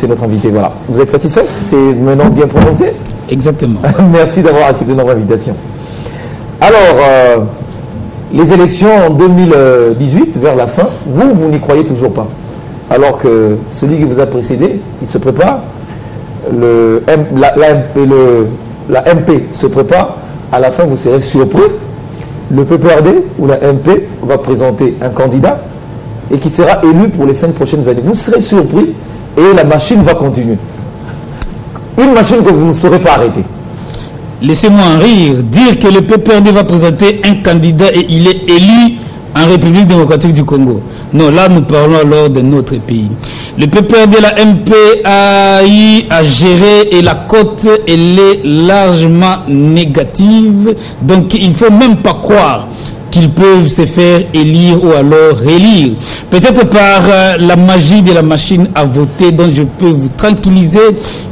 C'est notre invité, voilà. Vous êtes satisfait? C'est maintenant bien prononcé? Exactement. Merci d'avoir accepté notre invitation. Alors, euh, les élections en 2018, vers la fin, vous, vous n'y croyez toujours pas. Alors que celui qui vous a précédé, il se prépare, le, M- la, la MP, le- la MP se prépare, à la fin vous serez surpris. Le PPRD ou la MP va présenter un candidat et qui sera élu pour les cinq prochaines années. Vous serez surpris et la machine va continuer. Une machine que vous ne saurez pas arrêter. Laissez-moi en rire. Dire que le PPRD va présenter un candidat et il est élu en République démocratique du Congo. Non, là nous parlons alors de notre pays. Le PPRD, la MP a eu à gérer et la cote, elle est largement négative. Donc il ne faut même pas croire qu'ils peuvent se faire élire ou alors relire. Peut-être par euh, la magie de la machine à voter dont je peux vous tranquilliser.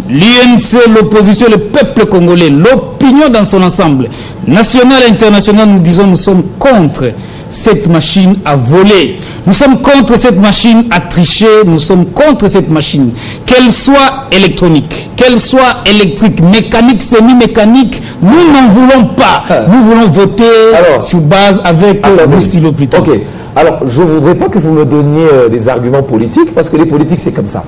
L'UNC, l'opposition, le peuple congolais, l'opinion dans son ensemble, national et international, nous disons nous sommes contre cette machine à voler. Nous sommes contre cette machine à tricher. Nous sommes contre cette machine. Qu'elle soit électronique, qu'elle soit électrique, mécanique, semi-mécanique, nous n'en voulons pas. Nous voulons voter Alors, sur base avec euh, Attendez. le stylo plutôt. Alors, je ne voudrais pas que vous me donniez euh, des arguments politiques, parce que les politiques, c'est comme ça.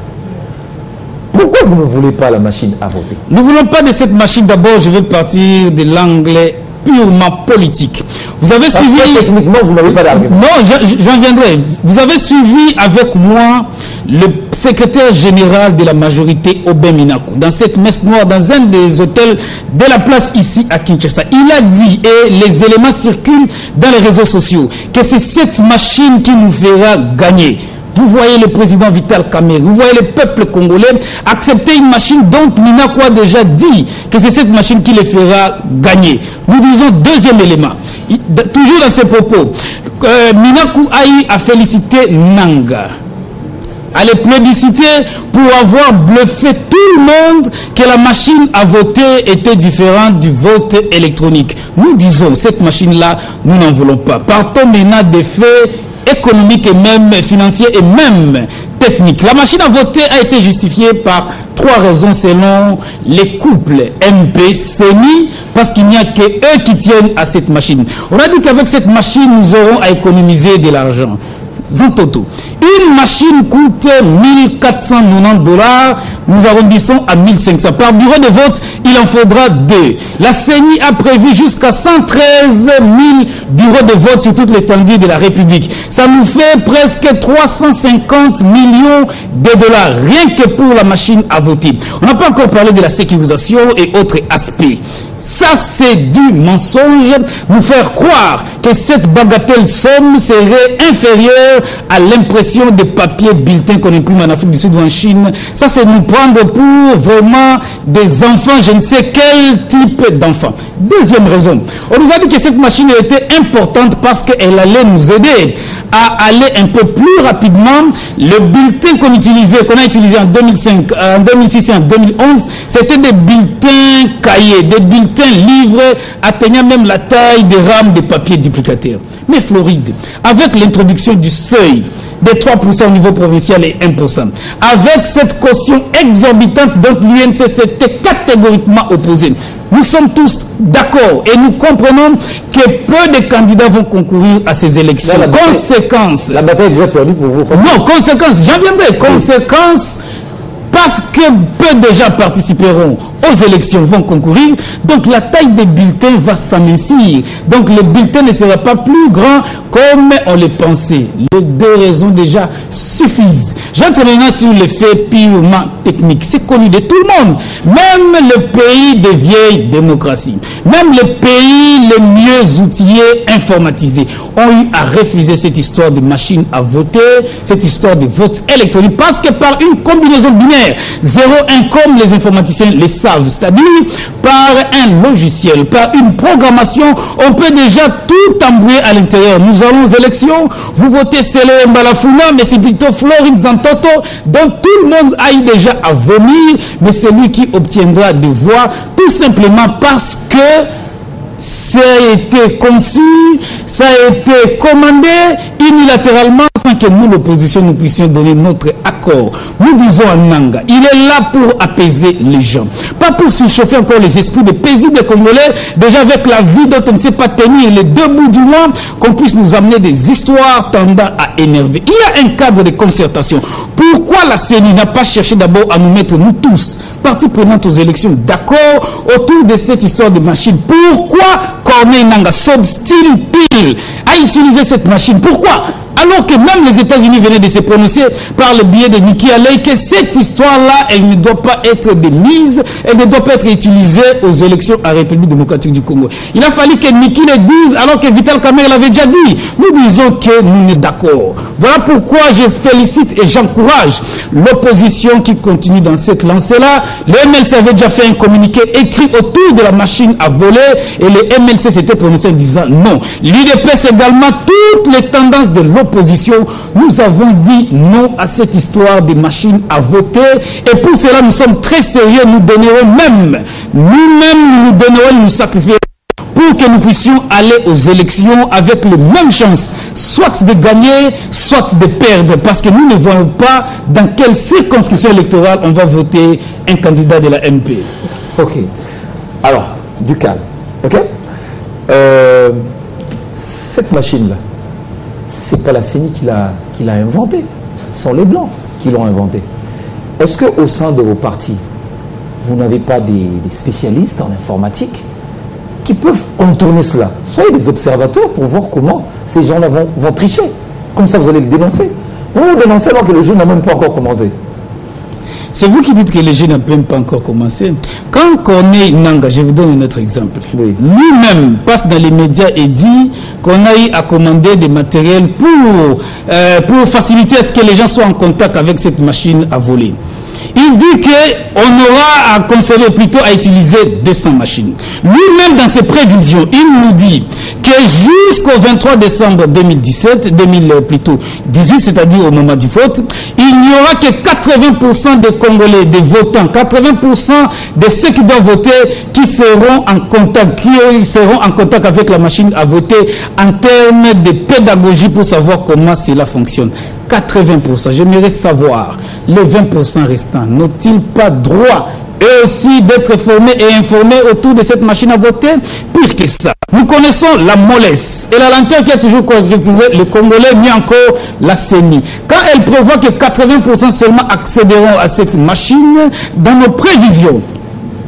Pourquoi vous ne voulez pas la machine à voter? Nous ne voulons pas de cette machine. D'abord, je vais partir de l'anglais purement politique. Vous avez Parce suivi... techniquement, vous n'avez pas d'argument. Non, je- je- j'en viendrai. Vous avez suivi avec moi le secrétaire général de la majorité, Aubin Minako, dans cette messe noire, dans un des hôtels de la place ici à Kinshasa. Il a dit, et les éléments circulent dans les réseaux sociaux, que c'est cette machine qui nous fera gagner. Vous voyez le président Vital Kamerhe, vous voyez le peuple congolais accepter une machine dont Minako a déjà dit que c'est cette machine qui les fera gagner. Nous disons deuxième élément, toujours dans ses propos, euh, Minaku a féliciter Nanga à les plébisciter pour avoir bluffé tout le monde que la machine à voter était différente du vote électronique. Nous disons, cette machine-là, nous n'en voulons pas. Partons maintenant des faits économiques et même financiers et même techniques. La machine à voter a été justifiée par trois raisons selon les couples MP, parce qu'il n'y a que eux qui tiennent à cette machine. On a dit qu'avec cette machine, nous aurons à économiser de l'argent. Une machine coûte 1490 dollars. Nous arrondissons à 1500. Par bureau de vote, il en faudra deux. La CENI a prévu jusqu'à 113 000 bureaux de vote sur toute l'étendue de la République. Ça nous fait presque 350 millions de dollars, rien que pour la machine à voter. On n'a pas encore parlé de la sécurisation et autres aspects. Ça, c'est du mensonge. Nous faire croire que cette bagatelle somme serait inférieure à l'impression des papiers bulletins qu'on imprime en Afrique du Sud ou en Chine. Ça, c'est nous prendre pour vraiment des enfants, je ne sais quel type d'enfants. Deuxième raison, on nous a dit que cette machine était importante parce qu'elle allait nous aider à aller un peu plus rapidement. Le bulletin qu'on utilisait, qu'on a utilisé en 2005, euh, en 2006 et en 2011, c'était des bulletins cahiers, des bulletins livres atteignant même la taille des rames de papier duplicataire. Mais Floride, avec l'introduction du seuil des 3% au niveau provincial et 1%, avec cette caution exorbitante dont l'UNC s'était catégoriquement opposé, nous sommes tous d'accord et nous comprenons que peu de candidats vont concourir à ces élections. Là, la bataille- Conséquence, La bataille est déjà perdue pour vous. non, conséquence, j'en viendrai. Conséquence, parce que peu de gens participeront aux élections, vont concourir, donc la taille des bulletins va s'amincir. Donc le bulletin ne sera pas plus grand comme on le pensait. Les deux raisons déjà suffisent. J'entre maintenant sur les faits purement techniques. C'est connu de tout le monde. Même le pays des vieilles démocraties, même les pays les mieux outillés, informatisés, ont eu à refuser cette histoire de machine à voter, cette histoire de vote électronique, parce que par une combinaison binaire, 0-1 comme les informaticiens le savent, c'est-à-dire par un logiciel, par une programmation, on peut déjà tout embrouiller à l'intérieur. Nous allons aux élections, vous votez Sele Mbalafuna, mais c'est plutôt Florine Zantoto, donc tout le monde a eu déjà à venir, mais c'est lui qui obtiendra des voix, tout simplement parce que ça a été conçu, ça a été commandé unilatéralement que nous, l'opposition, nous puissions donner notre accord. Nous disons à Nanga, il est là pour apaiser les gens, pas pour surchauffer encore les esprits de paisibles Congolais, déjà avec la vie dont on ne sait pas tenir les deux bouts du monde, qu'on puisse nous amener des histoires tendant à énerver. Il y a un cadre de concertation. Pourquoi la CENI n'a pas cherché d'abord à nous mettre, nous tous, partie prenante aux élections, d'accord autour de cette histoire de machine? Pourquoi Corneille Nanga s'obstine-t-il à utiliser cette machine? Pourquoi alors que même les États-Unis venaient de se prononcer par le biais de Nikki Haley que cette histoire-là, elle ne doit pas être démise, elle ne doit pas être utilisée aux élections à République démocratique du Congo. Il a fallu que Nikki le dise alors que Vital Kamerhe l'avait déjà dit. Nous disons que nous sommes d'accord. Voilà pourquoi je félicite et j'encourage l'opposition qui continue dans cette lancée-là. Le MLC avait déjà fait un communiqué écrit autour de la machine à voler et le MLC s'était prononcé en disant non. L'UDPS également toutes les tendances de l'opposition nous avons dit non à cette histoire des machines à voter. Et pour cela, nous sommes très sérieux. Nous donnerons même, nous-mêmes, nous donnerons, nous sacrifierons pour que nous puissions aller aux élections avec les mêmes chances, soit de gagner, soit de perdre, parce que nous ne voyons pas dans quelle circonscription électorale on va voter un candidat de la MP. Ok. Alors, du calme. Ok? Euh, Cette machine-là, c'est pas la CENI qui l'a qui l'a inventé, ce sont les Blancs qui l'ont inventé. Est-ce qu'au sein de vos partis, vous n'avez pas des, spécialistes en informatique qui peuvent contourner cela? Soyez des observateurs pour voir comment ces gens-là vont, vont tricher. Comme ça, vous allez le dénoncer. Vous le dénoncez alors que le jeu n'a même pas encore commencé. C'est vous qui dites que les jeux n'ont même pas encore commencé. Quand Corneille Nanga, je vous donne un autre exemple, Oui. lui-même passe dans les médias et dit qu'on a eu à commander des matériels pour, euh, pour faciliter à ce que les gens soient en contact avec cette machine à voler. Il dit qu'on aura à consommer, plutôt à utiliser 200 machines. Lui-même, dans ses prévisions, il nous dit que jusqu'au 23 décembre 2017, 2000 euh, plutôt 18, c'est-à-dire au moment du vote, il n'y aura que 80% des Congolais, des votants, 80% de ceux qui doivent voter, qui seront en contact, qui seront en contact avec la machine à voter en termes de pédagogie pour savoir comment cela fonctionne. 80%. J'aimerais savoir, les 20% restants n'ont-ils pas droit eux aussi d'être formés et informés autour de cette machine à voter? Pire que ça, nous connaissons la mollesse et la lenteur qui a toujours concrétisé le Congolais, mais encore la CENI. Quand elle prévoit que 80% seulement accéderont à cette machine, dans nos prévisions,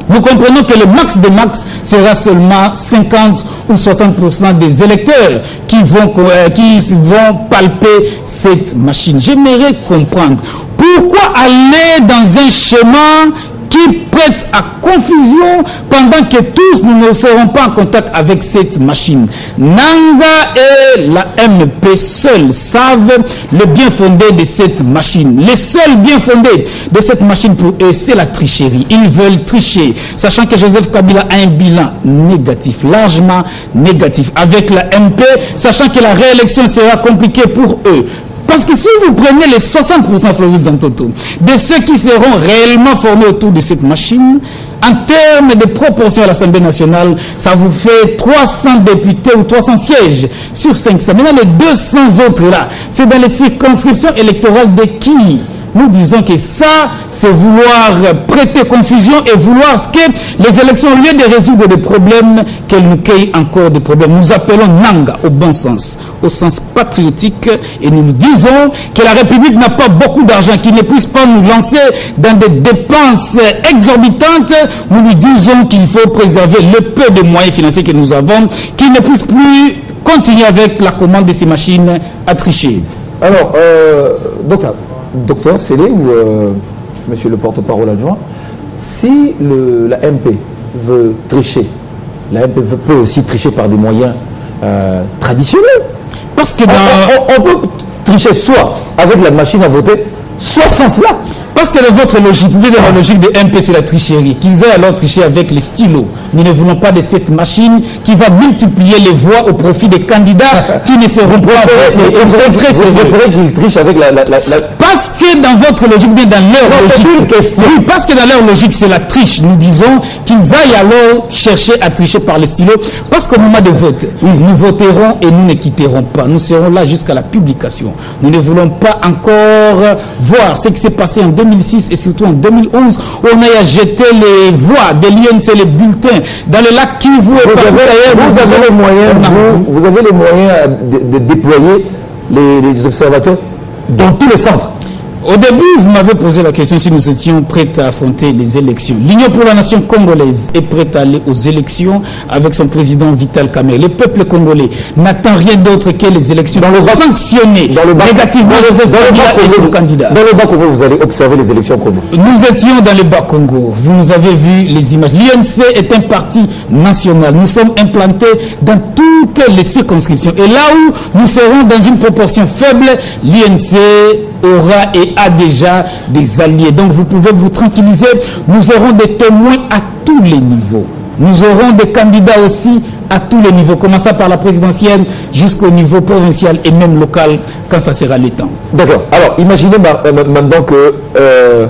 nous comprenons que le max de max sera seulement 50 ou 60% des électeurs qui vont, euh, qui vont palper cette machine. J'aimerais comprendre pourquoi aller dans un schéma qui prête à confusion pendant que tous nous ne serons pas en contact avec cette machine. Nanga et la MP seuls savent le bien fondé de cette machine. Les seuls bien fondés de cette machine pour eux, c'est la tricherie. Ils veulent tricher, sachant que Joseph Kabila a un bilan négatif, largement négatif, avec la MP, sachant que la réélection sera compliquée pour eux. Parce que si vous prenez les 60% Floride Zantoto, de ceux qui seront réellement formés autour de cette machine, en termes de proportion à l'Assemblée nationale, ça vous fait 300 députés ou 300 sièges sur 500. Maintenant, les 200 autres là, c'est dans les circonscriptions électorales de qui? Nous disons que ça, c'est vouloir prêter confusion et vouloir que les élections, au lieu de résoudre des problèmes, qu'elles nous créent encore des problèmes. Nous appelons Nanga au bon sens, au sens patriotique, et nous nous disons que la République n'a pas beaucoup d'argent, qu'il ne puisse pas nous lancer dans des dépenses exorbitantes. Nous lui disons qu'il faut préserver le peu de moyens financiers que nous avons, qu'il ne puisse plus continuer avec la commande de ces machines à tricher. Alors, euh, docteur, docteur Célé ou euh, monsieur le porte-parole adjoint, si le, la MP veut tricher, la MP peut aussi tricher par des moyens euh, traditionnels. Parce que On, dans... on- on peut tricher soit avec la machine à voter, soit sans cela. Parce que dans votre logique, dans la logique de MP, c'est la tricherie. Qu'ils aient alors triché avec les stylos. Nous ne voulons pas de cette machine qui va multiplier les voix au profit des candidats qui ne seront pas. Et vous qu'ils trichent avec la, la, la, Parce que dans votre logique, bien dans leur logique. Oui, parce que dans leur logique, c'est la triche. Nous disons qu'ils aillent alors chercher à tricher par les stylos. Parce qu'au moment de vote, nous voterons et nous ne quitterons pas. Nous serons là jusqu'à la publication. Nous ne voulons pas encore voir ce qui s'est passé en 2006 et surtout en 2011 où on a jeté les voix de l'INC, les bulletins dans le lac Kivu. Vous, avez, vous, avez, les moyens, vous, vous, avez les moyens de, de déployer les, les observateurs dans tous les centres. Au début, vous m'avez posé la question si nous étions prêts à affronter les élections. L'Union pour la nation congolaise est prête à aller aux élections avec son président Vital Kamerhe. Le peuple congolais n'attend rien d'autre que les élections dans pour sanctionner dans le négativement Joseph Kabila et son candidat. Dans le Bas-Congo, vous allez observer les élections Congo. Nous étions dans le Bas-Congo. Vous nous avez vu les images. L'UNC est un parti national. Nous sommes implantés dans toutes les circonscriptions. Et là où nous serons dans une proportion faible, l'UNC aura et a déjà des alliés. Donc vous pouvez vous tranquilliser, nous aurons des témoins à tous les niveaux. Nous aurons des candidats aussi à tous les niveaux, commençant par la présidentielle jusqu'au niveau provincial et même local quand ça sera le temps. D'accord. Alors imaginez maintenant que euh,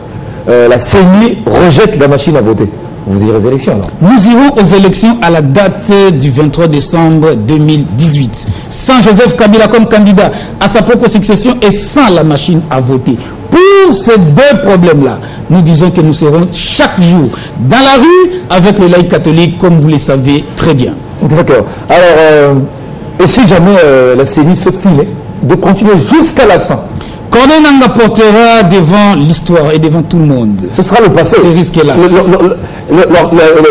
euh, la CENI rejette la machine à voter. Vous irez aux élections alors Nous irons aux élections à la date du 23 décembre 2018. Sans Joseph Kabila comme candidat à sa propre succession et sans la machine à voter. Pour ces deux problèmes-là, nous disons que nous serons chaque jour dans la rue avec les laïcs catholiques, comme vous le savez très bien. D'accord. Alors, euh, et si jamais euh, la CENI s'obstinait de continuer jusqu'à la fin Corneille Nanga portera devant l'histoire et devant tout le monde. Ce sera le passé. Le, le,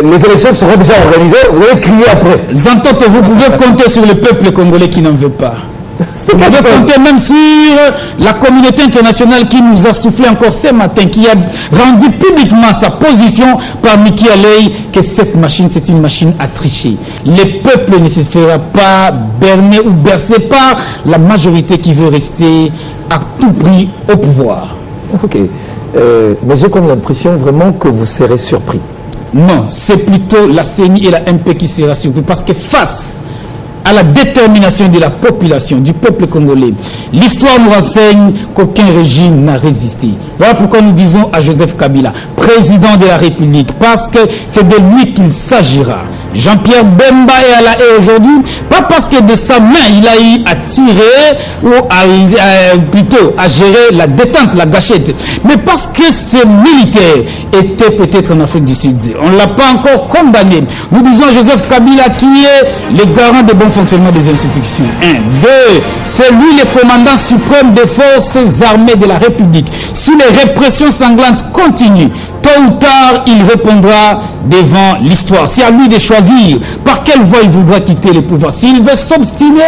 le, les élections seront déjà organisées, vous allez crier après. Zantote, vous pouvez compter sur le peuple congolais qui n'en veut pas. Vous pouvez compter même sur la communauté internationale qui nous a soufflé encore ce matin, qui a rendu publiquement sa position par Miki Alei que cette machine, c'est une machine à tricher. Le peuple ne se fera pas berner ou bercer par la majorité qui veut rester à tout prix au pouvoir. Ok. Euh, mais j'ai comme l'impression vraiment que vous serez surpris. Non, c'est plutôt la CENI et la MP qui sera surpris parce que face à la détermination de la population, du peuple congolais. L'histoire nous renseigne qu'aucun régime n'a résisté. Voilà pourquoi nous disons à Joseph Kabila, président de la République, parce que c'est de lui qu'il s'agira. Jean-Pierre Bemba est à la haie aujourd'hui, pas parce que de sa main il a eu à tirer ou à, euh, plutôt à gérer la détente, la gâchette, mais parce que ces militaires étaient peut-être en Afrique du Sud. On ne l'a pas encore condamné. Nous disons à Joseph Kabila qui est le garant de bon fonctionnement des institutions. Un. Deux, c'est lui le commandant suprême des forces armées de la République. Si les répressions sanglantes continuent, tôt ou tard, il répondra devant l'histoire. C'est à lui de choisir par quelle voie il voudra quitter le pouvoir. S'il veut s'obstiner,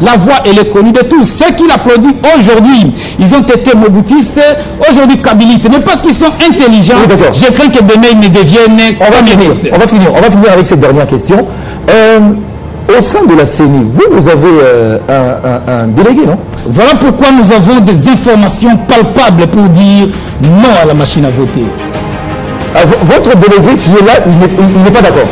la voie, elle est connue de tous. Ceux qui l'applaudissent aujourd'hui, ils ont été mobutistes, aujourd'hui kabilistes. Mais parce qu'ils sont intelligents, Oui, je crains que demain ils ne deviennent On va finir, on va finir, on va finir avec cette dernière question. Euh, au sein de la CENI, vous, vous avez euh, un, un- un délégué, non? Voilà pourquoi nous avons des informations palpables pour dire non à la machine à voter. Ah, vo- Votre délégué qui est là, il n'est pas d'accord.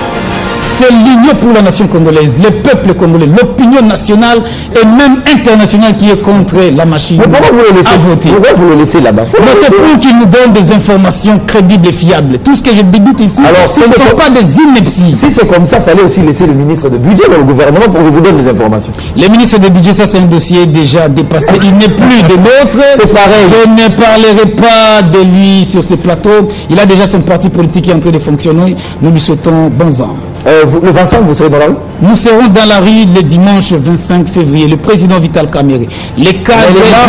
C'est l'union pour la nation congolaise, le peuple congolais, l'opinion nationale et même internationale qui est contre la machine Mais pourquoi vous le laissez, à voter. pourquoi vous le laissez là-bas? Mais c'est pour qu'il nous donne des informations crédibles et fiables. Tout ce que je débute ici, Alors, ce ne sont pas des inepties. Si c'est comme ça, il fallait aussi laisser le ministre de budget dans le gouvernement pour qu'il vous donne les informations. Le ministre des budgets, ça c'est un dossier déjà dépassé. Il n'est plus de l'autre. C'est pareil. Je ne parlerai pas de lui sur ce plateau. Il a déjà son parti politique qui est en train de fonctionner. Nous lui souhaitons bon vent. Euh, vous- le 25, vous serez dans la rue Nous serons dans la rue le dimanche 25 février. Le président Vital Kamerhe, les cadres,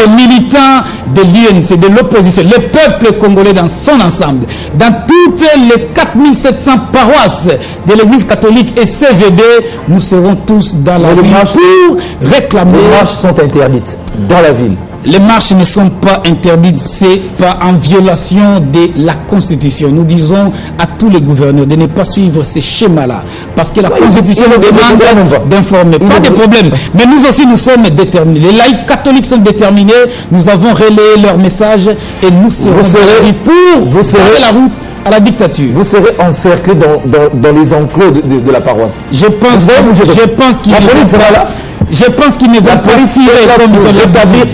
les militants de l'UNC, de l'opposition, le peuple congolais dans son ensemble, dans toutes les 4700 paroisses de l'église catholique et CVB, nous serons tous dans la Mais rue pour réclamer Les marches sont interdites dans la ville. Les marches ne sont pas interdites, c'est pas en violation de la Constitution. Nous disons à tous les gouverneurs de ne pas suivre ces schémas-là, parce que la Constitution nous demande d'informer. Pas de problème. Mais nous aussi, nous sommes déterminés. Les laïcs catholiques sont déterminés. Nous avons relayé leur message et nous serons Vous serez- pour vous serez- la route à la dictature. Vous serez encerclé dans, dans, dans les enclos de, de- de la paroisse. Je pense, je je pense qu'il ne pas- là. Je pense qu'ils ne La pas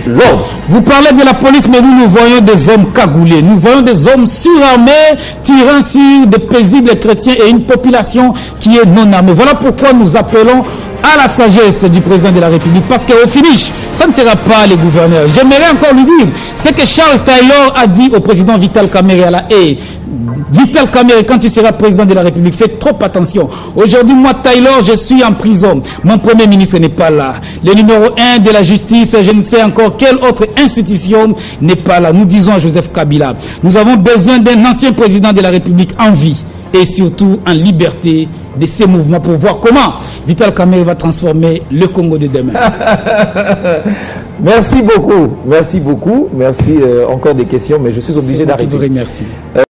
l'ordre. Vous parlez de la police, mais nous, nous voyons des hommes cagoulés. Nous voyons des hommes surarmés tirant sur des paisibles chrétiens et une population qui est non armée. Voilà pourquoi nous appelons à la sagesse du président de la République. Parce qu'au finish, ça ne sera pas les gouverneurs. J'aimerais encore lui dire ce que Charles Taylor a dit au président Vital Kamere à la haie. Vital Kamere, quand tu seras président de la République, fais trop attention. Aujourd'hui, moi, Taylor, je suis en prison. Mon premier ministre n'est pas là. Le numéro un de la justice, je ne sais encore quelle autre institution n'est pas là. Nous disons à Joseph Kabila, nous avons besoin d'un ancien président de la République en vie et surtout en liberté de ces mouvements pour voir comment Vital Kamere va transformer le Congo de demain. Merci beaucoup. Merci beaucoup. Merci euh, encore des questions, mais je suis obligé C'est moi